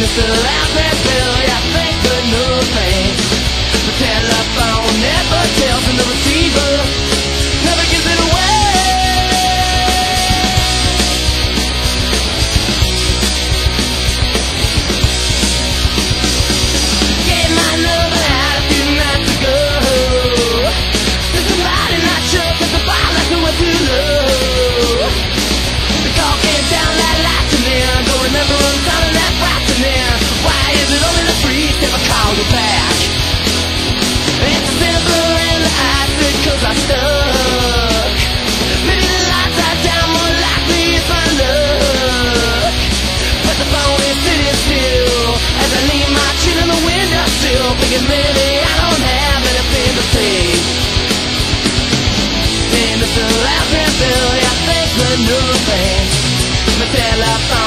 Mr. Landfill, you think the new Tell up